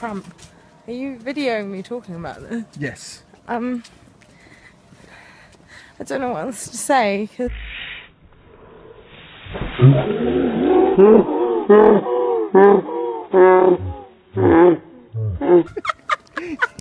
tramp. Are you videoing me talking about this? Yes. Um, I don't know what else to say because.